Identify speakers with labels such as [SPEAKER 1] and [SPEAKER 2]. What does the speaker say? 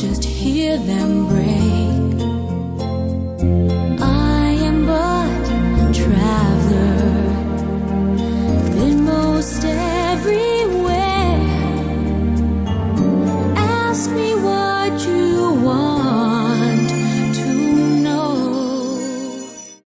[SPEAKER 1] just hear them breathe.